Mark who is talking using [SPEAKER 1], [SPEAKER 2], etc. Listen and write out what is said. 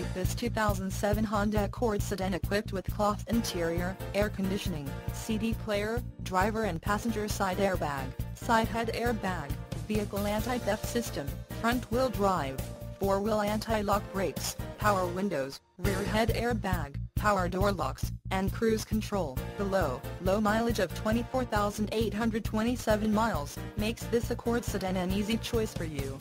[SPEAKER 1] like this 2007 Honda Accord sedan equipped with cloth interior, air conditioning, CD player, driver and passenger side airbag, side head airbag, vehicle anti-theft system, front-wheel drive, four-wheel anti-lock brakes, power windows, rear head airbag, power door locks, and cruise control. The low, low mileage of 24,827 miles makes this Accord sedan an easy choice for you.